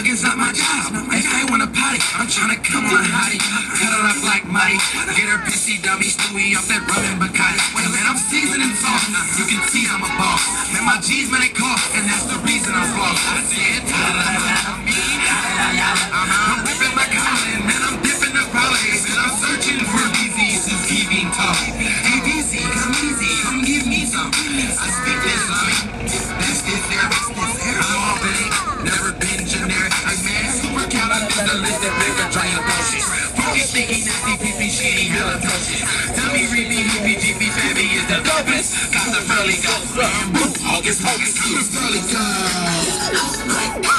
Thugging's not my job. If I wanna potty, I'm tryna come on hottie. Cut it up like Mighty. Get her pissy dummy Stewie off that and Bacardi. Wait, man, I'm seasoning sauce. You can see I'm a boss. Man, my G's, man, they cost. And that's the reason I'm boss. I said. I'm ripping my collar, man, I'm dipping the polish. And I'm searching for who's keeping tough. Hey, BZ, come easy, come give me some. I speak this, I this there, this is there. I'm all big, never been generic. I man, super calendar, bigger, giant bullshit. Funky, sticky, nasty, pee pee, shitty, hella touches. Tell me, read me, jiffy, fabby is the dopest. Got the Furly Ghost, August, August, the Furly Ghost.